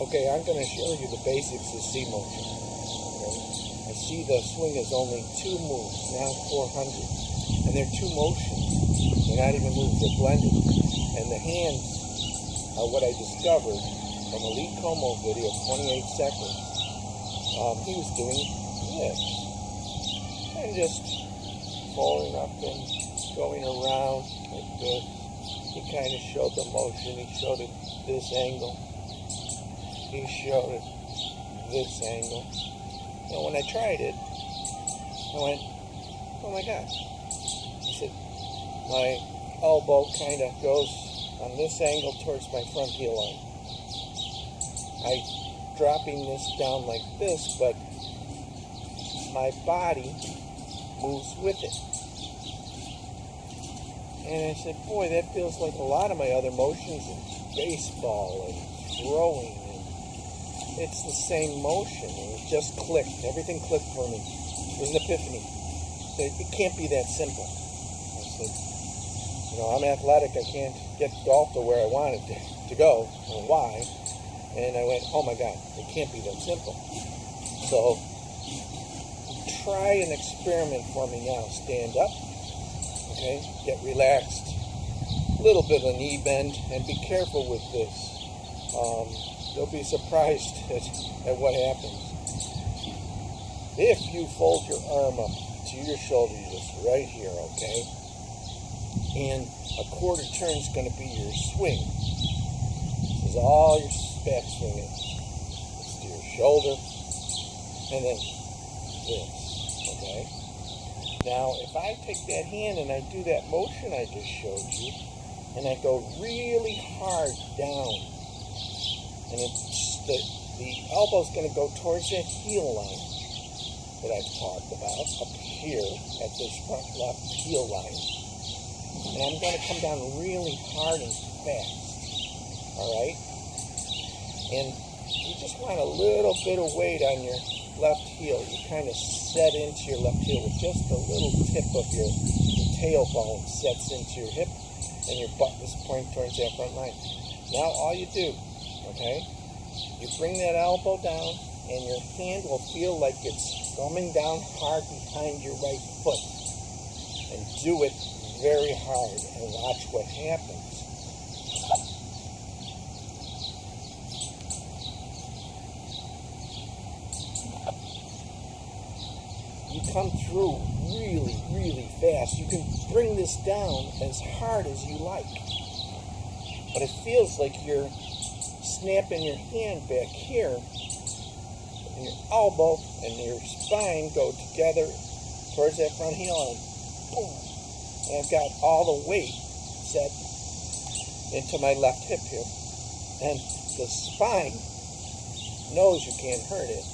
Okay, I'm going to show you the basics of C motion. Okay? I see the swing is only two moves, not 400. And they're two motions. They're not even moves, they're blended. And the hands are what I discovered from a Lee Comeaux video, 28 seconds. Um, he was doing this. And just falling up and going around like this. He kind of showed the motion. He showed it this angle he showed this angle. And when I tried it, I went, oh my God. I said, my elbow kind of goes on this angle towards my front heel line. I dropping this down like this, but my body moves with it. And I said, boy, that feels like a lot of my other motions in baseball and throwing it's the same motion. It just clicked. Everything clicked for me. It was an epiphany. It can't be that simple. I said, you know, I'm athletic. I can't get golf to where I want it to, to go. And why? And I went, oh my God, it can't be that simple. So try an experiment for me now. Stand up. Okay? Get relaxed. A little bit of a knee bend. And be careful with this. Um, you'll be surprised at, at what happens. If you fold your arm up to your shoulder, just right here, okay? And a quarter turn is going to be your swing. This is all your back swing is. It's to your shoulder, and then this, okay? Now, if I take that hand and I do that motion I just showed you, and I go really hard down and it's the, the elbow's going to go towards that heel line that I've talked about up here at this front left heel line. And I'm going to come down really hard and fast. All right? And you just want a little bit of weight on your left heel. You kind of set into your left heel with just a little tip of your, your tailbone sets into your hip and your butt is pointing towards that front line. Now all you do okay? You bring that elbow down and your hand will feel like it's coming down hard behind your right foot. And do it very hard and watch what happens. You come through really, really fast. You can bring this down as hard as you like. But it feels like you're snapping your hand back here, and your elbow and your spine go together towards that front heel, and boom. And I've got all the weight set into my left hip here. And the spine knows you can't hurt it.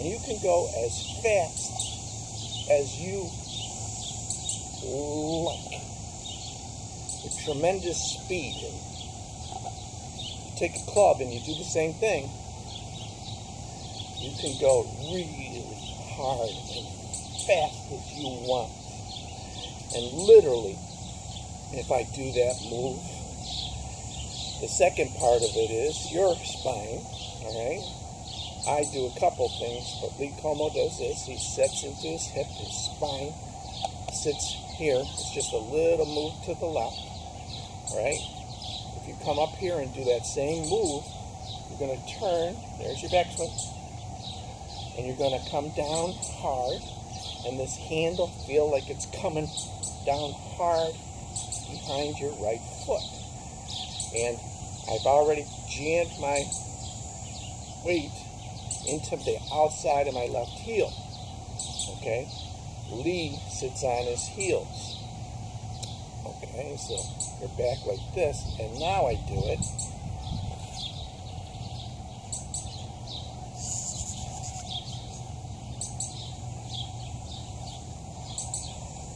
And you can go as fast as you like. With tremendous speed. Take a club and you do the same thing, you can go really hard and fast as you want. And literally, if I do that move, the second part of it is your spine, all right? I do a couple things, but Lee Comeaux does this. He sets into his hip, his spine sits here. It's just a little move to the left, all right? If you come up here and do that same move, you're going to turn, there's your backswing, and you're going to come down hard, and this handle feel like it's coming down hard behind your right foot. And I've already jammed my weight into the outside of my left heel. Okay? Lee sits on his heels. Okay, so back like this, and now I do it.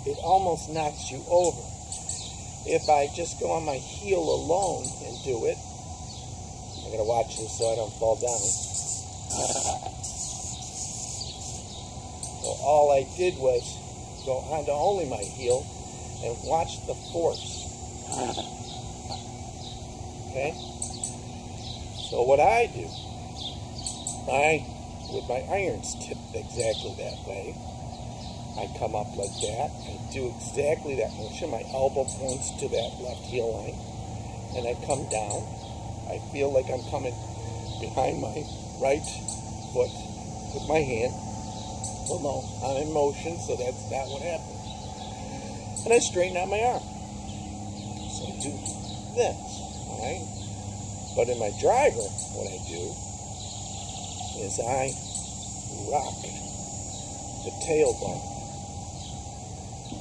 It almost knocks you over. If I just go on my heel alone and do it, I gotta watch this so I don't fall down. So all I did was go onto only my heel and watch the force. Okay? So what I do I, with my irons tipped exactly that way, I come up like that. I do exactly that motion. My elbow points to that left heel line. And I come down. I feel like I'm coming behind my right foot with my hand. Well, no, I'm in motion, so that's not what happens. And I straighten out my arm. I do this, right? But in my driver, what I do is I rock the tailbone.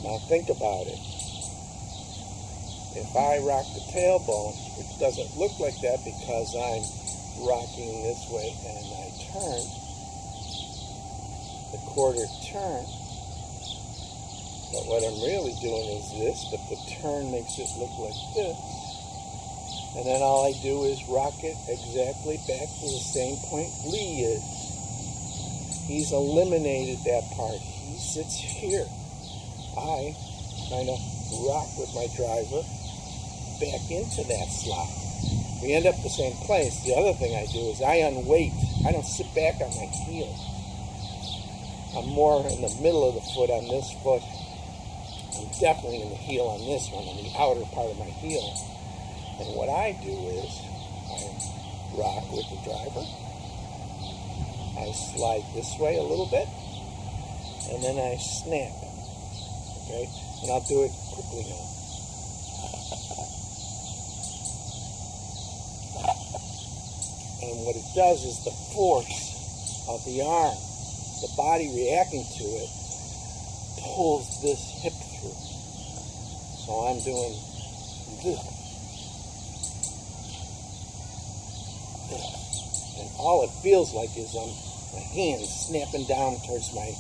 Now think about it. If I rock the tailbone, which doesn't look like that because I'm rocking this way and I turn, the quarter turn. But what I'm really doing is this, but the turn makes it look like this. And then all I do is rock it exactly back to the same point Lee is. He's eliminated that part. He sits here. I kind of rock with my driver back into that slot. We end up the same place. The other thing I do is I unweight. I don't sit back on my heel. I'm more in the middle of the foot on this foot. I'm definitely in the heel on this one, on the outer part of my heel. And what I do is I rock with the driver. I slide this way a little bit, and then I snap. Okay? And I'll do it quickly now. And what it does is the force of the arm the body reacting to it pulls this. So I'm doing this. And all it feels like is I'm my hand snapping down towards my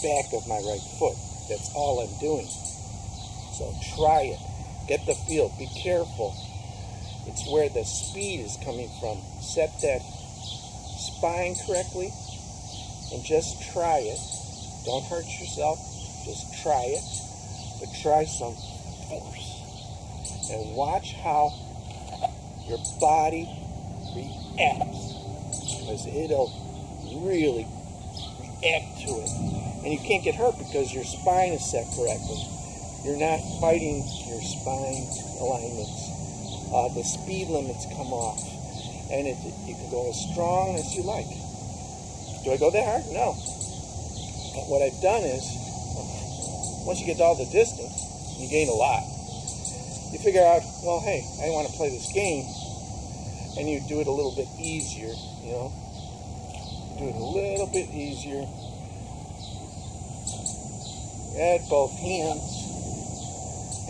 back of my right foot. That's all I'm doing. So try it. Get the feel. Be careful. It's where the speed is coming from. Set that spine correctly and just try it. Don't hurt yourself. Just try it. But try some force. And watch how your body reacts. Because it'll really react to it. And you can't get hurt because your spine is set correctly. You're not fighting your spine alignments. Uh, the speed limits come off. And it, you can go as strong as you like. Do I go that hard? No. What I've done is, once you get to all the distance, you gain a lot. You figure out, well, hey, I want to play this game, and you do it a little bit easier, you know. Do it a little bit easier. Add both hands,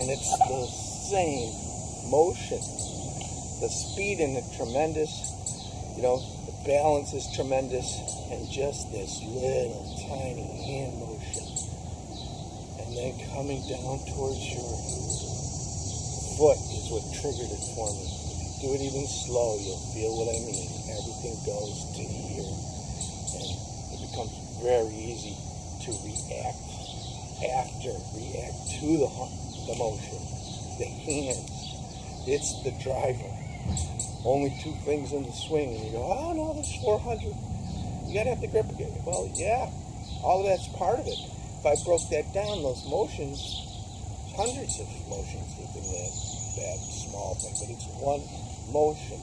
and it's the same motion. The speed in it tremendous, you know, the balance is tremendous and just this little tiny hand motion and then coming down towards your foot is what triggered it for me. Do it even slow, you'll feel what I mean. Everything goes to here and it becomes very easy to react after, react to the, the motion. The hands, it's the driver. Only two things in the swing and you go, oh no, there's 400 you gotta have the grip again. Well, yeah, all of that's part of it. I broke that down, those motions, hundreds of motions within that, that small thing, but it's one motion.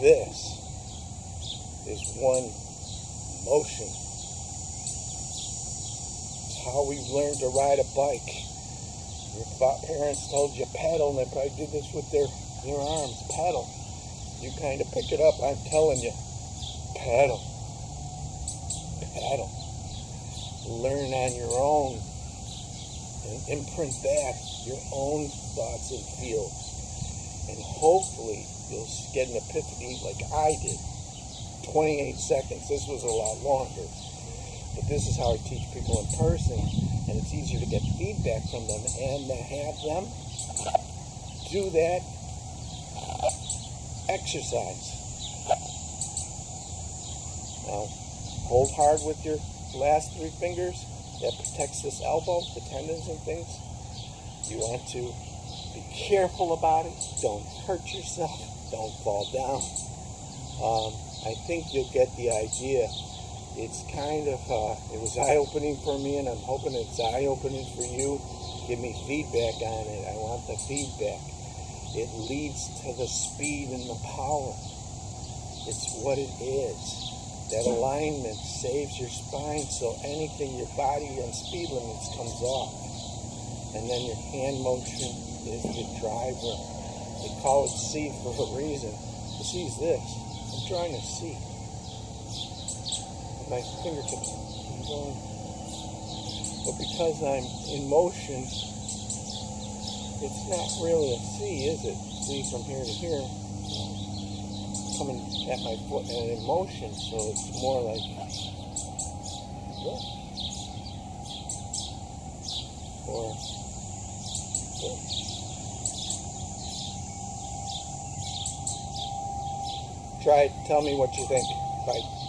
This is one motion. It's how we learned to ride a bike. Your parents told you pedal, and they probably did this with their, their arms, pedal. You kind of pick it up, I'm telling you Pedal. Pedal. Learn on your own and imprint that, your own thoughts and feels. And hopefully you'll get an epiphany like I did. 28 seconds. This was a lot longer. But this is how I teach people in person. And it's easier to get feedback from them and to have them do that exercise. Now, hold hard with your last three fingers. That protects this elbow, the tendons and things. You want to be careful about it. Don't hurt yourself. Don't fall down. Um, I think you'll get the idea. It's kind of, uh, it was eye-opening for me, and I'm hoping it's eye-opening for you. Give me feedback on it. I want the feedback. It leads to the speed and the power. It's what it is. That alignment saves your spine so anything your body and speed limits comes off. And then your hand motion is the driver. They call it C for a reason. The C is this. I'm trying to see. My fingertips I'm going. But because I'm in motion, it's not really a C, is it? C from here to here. Coming at my foot in motion, so it's more like this. Or this. Try. Tell me what you think. Bye.